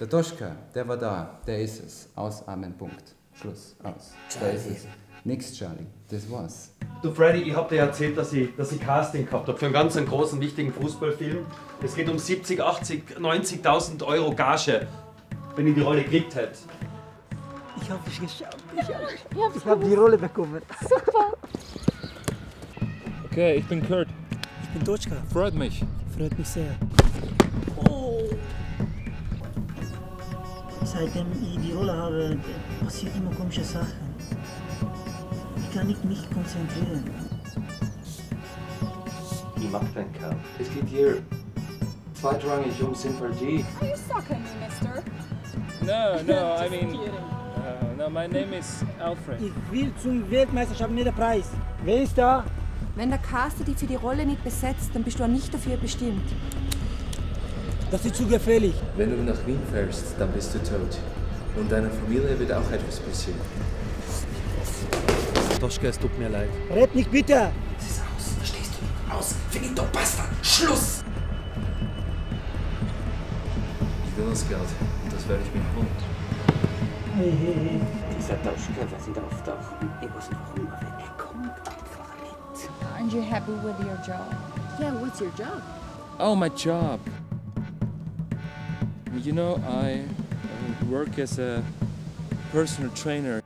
Der Toschka, der war da, der ist es. Aus, Amen, Punkt. Schluss, aus. Der ist es. Nix, Charlie, das war's. Du Freddy, ich hab dir erzählt, dass ich, dass ich Casting gehabt habe für einen ganz einen großen, wichtigen Fußballfilm. Es geht um 70, 80, 90.000 Euro Gage, wenn ich die Rolle gekriegt hätte. Ich habe es geschafft. Ich habe ich hab die Rolle bekommen. Okay, ich bin Kurt. Ich bin Dotschka. Freut mich. Freut mich sehr. Seitdem ich die Rolle habe, passiert immer komische Sachen. Ich kann nicht mich konzentrieren. Ich mag deinen Kerl. Es geht hier zweitrangig um Sympathie. Are you stalking me, mister? No, no, I mean, uh, no, my name is Alfred. Ich will zum Weltmeisterschaft nicht den Preis. Wer ist da? Wenn der Caster dich für die Rolle nicht besetzt, dann bist du auch nicht dafür bestimmt. Das ist zu gefährlich. Wenn du nach Wien fährst, dann bist du tot. Und deiner Familie wird auch etwas passieren. Toschka, es tut mir leid. Red mich bitte. Es ist aus, verstehst du? Aus. Finito, basta. Schluss! Ich will das Geld. Und das werde ich mir holen. Hey, hey, hey. Dieser Toschka, was da auftauchen, ich weiß nicht warum, aber er kommt einfach nicht. Aren't you happy with your job? Yeah, what's your job? Oh, my job. You know, I work as a personal trainer.